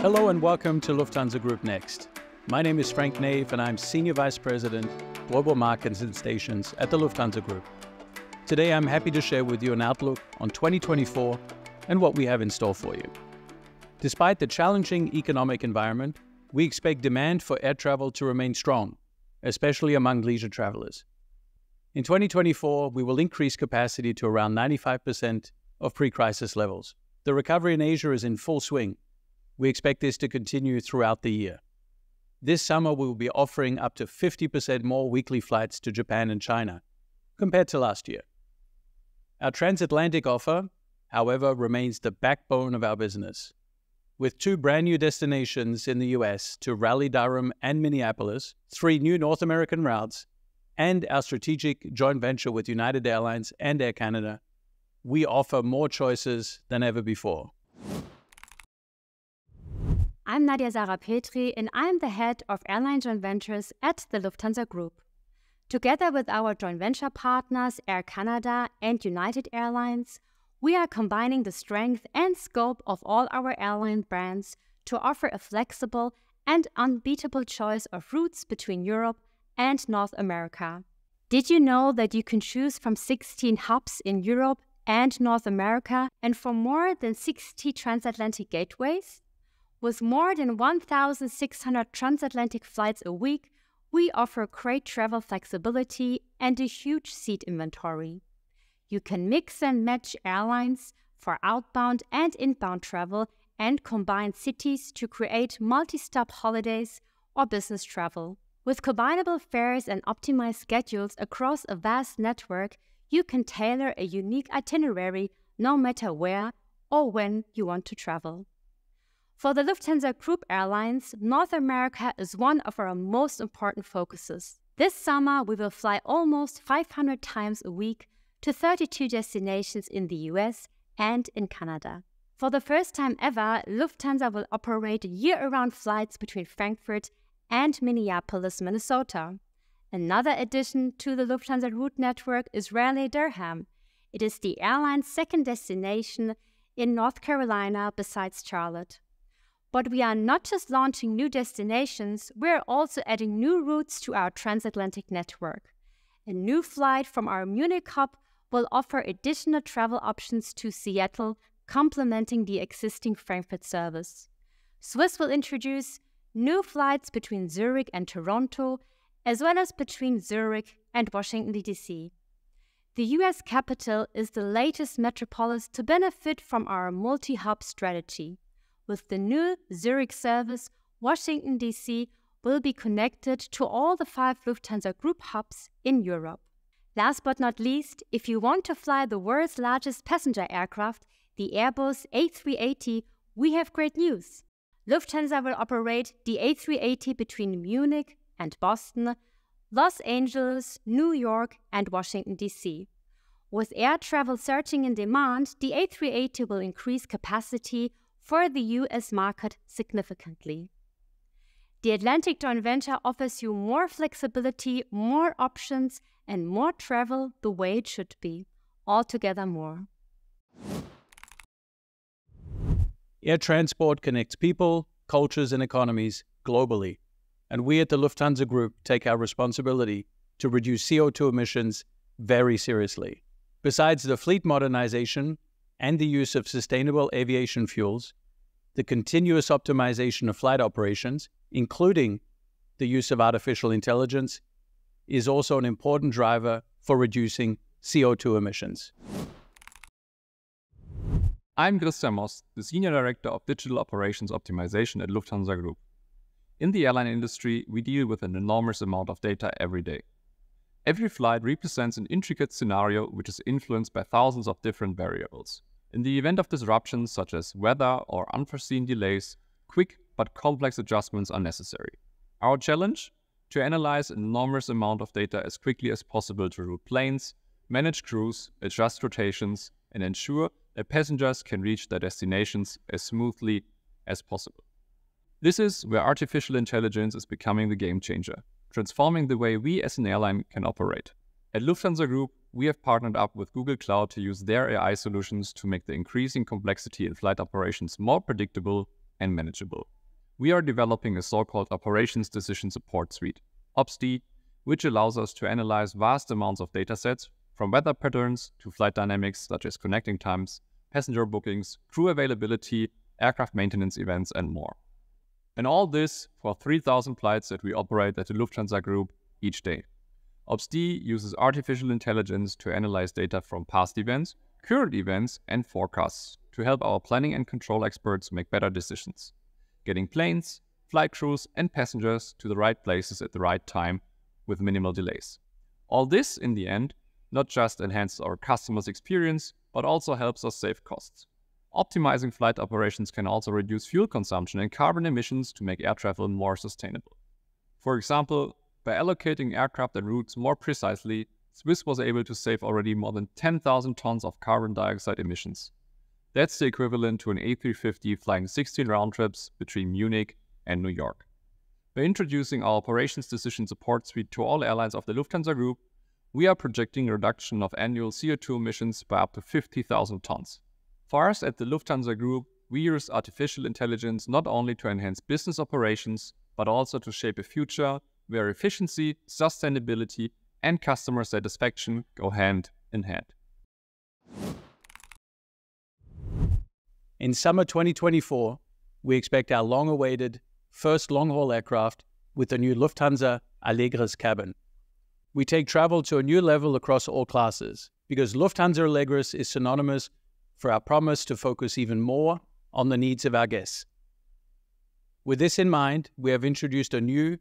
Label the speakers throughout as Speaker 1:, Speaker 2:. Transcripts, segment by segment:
Speaker 1: Hello and welcome to Lufthansa Group Next. My name is Frank Naeve and I'm Senior Vice President, Global Markets and Stations at the Lufthansa Group. Today I'm happy to share with you an outlook on 2024 and what we have in store for you. Despite the challenging economic environment, we expect demand for air travel to remain strong, especially among leisure travelers. In 2024, we will increase capacity to around 95% of pre crisis levels. The recovery in Asia is in full swing. We expect this to continue throughout the year. This summer, we will be offering up to 50% more weekly flights to Japan and China compared to last year. Our transatlantic offer, however, remains the backbone of our business. With two brand new destinations in the US to Raleigh, Durham, and Minneapolis, three new North American routes, and our strategic joint venture with United Airlines and Air Canada, we offer more choices than ever before.
Speaker 2: I'm Nadia Sarah Petri, and I'm the head of airline joint ventures at the Lufthansa Group. Together with our joint venture partners Air Canada and United Airlines, we are combining the strength and scope of all our airline brands to offer a flexible and unbeatable choice of routes between Europe and North America. Did you know that you can choose from 16 hubs in Europe and North America and from more than 60 transatlantic gateways? With more than 1,600 transatlantic flights a week, we offer great travel flexibility and a huge seat inventory. You can mix and match airlines for outbound and inbound travel and combine cities to create multi stop holidays or business travel. With combinable fares and optimized schedules across a vast network, you can tailor a unique itinerary no matter where or when you want to travel. For the Lufthansa Group Airlines, North America is one of our most important focuses. This summer, we will fly almost 500 times a week to 32 destinations in the US and in Canada. For the first time ever, Lufthansa will operate year round flights between Frankfurt and Minneapolis, Minnesota. Another addition to the Lufthansa route network is Raleigh Durham. It is the airline's second destination in North Carolina besides Charlotte. But we are not just launching new destinations, we're also adding new routes to our transatlantic network. A new flight from our Munich hub will offer additional travel options to Seattle, complementing the existing Frankfurt service. Swiss will introduce new flights between Zurich and Toronto, as well as between Zurich and Washington, D.C. The US capital is the latest metropolis to benefit from our multi hub strategy. With the new Zurich service, Washington, D.C. will be connected to all the five Lufthansa Group hubs in Europe. Last but not least, if you want to fly the world's largest passenger aircraft, the Airbus A380, we have great news. Lufthansa will operate the A380 between Munich and Boston, Los Angeles, New York, and Washington, D.C. With air travel surging in demand, the A380 will increase capacity for the US market significantly. The Atlantic joint venture offers you more flexibility, more options, and more travel the way it should be. Altogether more.
Speaker 1: Air transport connects people, cultures, and economies globally. And we at the Lufthansa Group take our responsibility to reduce CO2 emissions very seriously. Besides the fleet modernization and the use of sustainable aviation fuels, the continuous optimization of flight operations, including the use of artificial intelligence, is also an important driver for reducing CO2 emissions.
Speaker 3: I'm Christian Most, the Senior Director of Digital Operations Optimization at Lufthansa Group. In the airline industry, we deal with an enormous amount of data every day. Every flight represents an intricate scenario which is influenced by thousands of different variables. In the event of disruptions such as weather or unforeseen delays, quick but complex adjustments are necessary. Our challenge? To analyze an enormous amount of data as quickly as possible to route planes, manage crews, adjust rotations, and ensure that passengers can reach their destinations as smoothly as possible. This is where artificial intelligence is becoming the game changer, transforming the way we as an airline can operate. At Lufthansa Group, we have partnered up with Google Cloud to use their AI solutions to make the increasing complexity in flight operations more predictable and manageable. We are developing a so-called Operations Decision Support Suite, OPSD, which allows us to analyze vast amounts of datasets from weather patterns to flight dynamics such as connecting times, passenger bookings, crew availability, aircraft maintenance events, and more. And all this for 3,000 flights that we operate at the Lufthansa Group each day. OPSD uses artificial intelligence to analyze data from past events, current events, and forecasts to help our planning and control experts make better decisions, getting planes, flight crews, and passengers to the right places at the right time with minimal delays. All this, in the end, not just enhances our customers' experience, but also helps us save costs. Optimizing flight operations can also reduce fuel consumption and carbon emissions to make air travel more sustainable. For example, by allocating aircraft and routes more precisely, Swiss was able to save already more than 10,000 tons of carbon dioxide emissions. That's the equivalent to an A350 flying 16 round trips between Munich and New York. By introducing our operations decision support suite to all airlines of the Lufthansa Group, we are projecting a reduction of annual CO2 emissions by up to 50,000 tons. For us at the Lufthansa Group, we use artificial intelligence not only to enhance business operations, but also to shape a future where efficiency, sustainability, and customer satisfaction go hand in hand.
Speaker 1: In summer 2024, we expect our long awaited first long haul aircraft with the new Lufthansa Allegris cabin. We take travel to a new level across all classes because Lufthansa Allegris is synonymous for our promise to focus even more on the needs of our guests. With this in mind, we have introduced a new,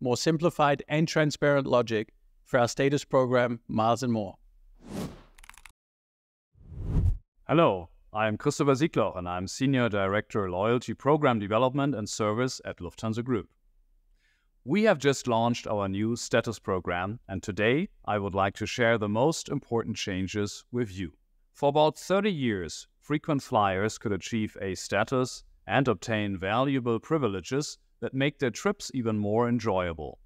Speaker 1: more simplified and transparent logic for our status program, Miles and More.
Speaker 4: Hello, I am Christopher Siegloch and I'm Senior Director Loyalty Program Development and Service at Lufthansa Group. We have just launched our new status program, and today I would like to share the most important changes with you. For about 30 years, frequent flyers could achieve a status and obtain valuable privileges that make their trips even more enjoyable.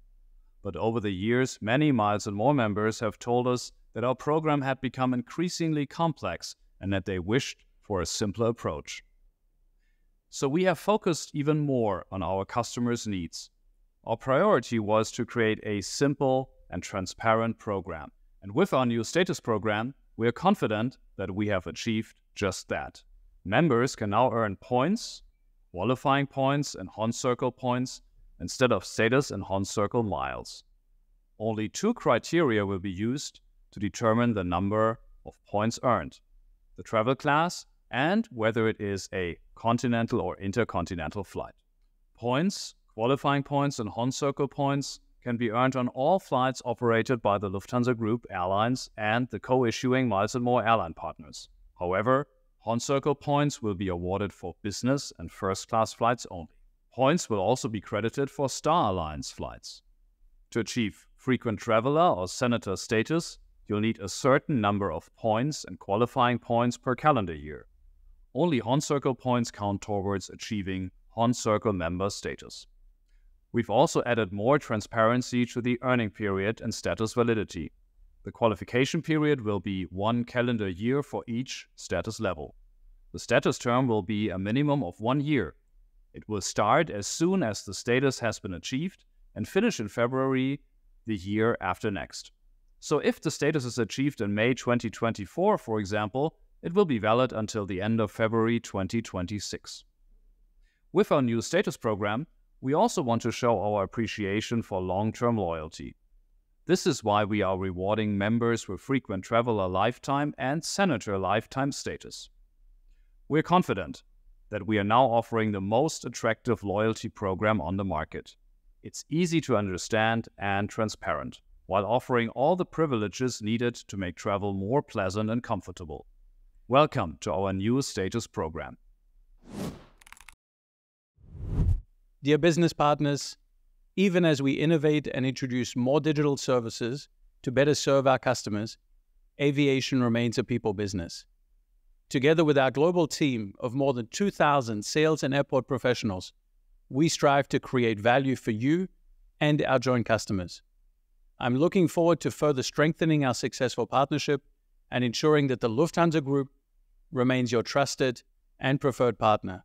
Speaker 4: But over the years, many Miles and More members have told us that our program had become increasingly complex and that they wished for a simpler approach. So we have focused even more on our customers' needs. Our priority was to create a simple and transparent program. And with our new status program, we are confident that we have achieved just that. Members can now earn points, qualifying points, and Hon Circle points instead of status and Hon Circle miles. Only two criteria will be used to determine the number of points earned the travel class and whether it is a continental or intercontinental flight. Points, qualifying points, and Hon Circle points can be earned on all flights operated by the Lufthansa Group airlines and the co-issuing Miles & More airline partners. However, Hon Circle points will be awarded for business and first-class flights only. Points will also be credited for Star Alliance flights. To achieve frequent traveler or senator status, you'll need a certain number of points and qualifying points per calendar year. Only Hon Circle points count towards achieving Hon Circle member status. We've also added more transparency to the earning period and status validity. The qualification period will be one calendar year for each status level. The status term will be a minimum of one year. It will start as soon as the status has been achieved and finish in February the year after next. So if the status is achieved in May 2024, for example, it will be valid until the end of February 2026. With our new status program, we also want to show our appreciation for long-term loyalty. This is why we are rewarding members with frequent traveler lifetime and senator lifetime status. We're confident that we are now offering the most attractive loyalty program on the market. It's easy to understand and transparent, while offering all the privileges needed to make travel more pleasant and comfortable. Welcome to our new status program.
Speaker 1: Dear business partners, even as we innovate and introduce more digital services to better serve our customers, aviation remains a people business. Together with our global team of more than 2,000 sales and airport professionals, we strive to create value for you and our joint customers. I'm looking forward to further strengthening our successful partnership and ensuring that the Lufthansa Group remains your trusted and preferred partner.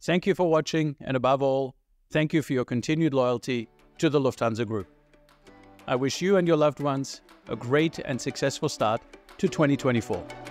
Speaker 1: Thank you for watching, and above all, thank you for your continued loyalty to the Lufthansa Group. I wish you and your loved ones a great and successful start to 2024.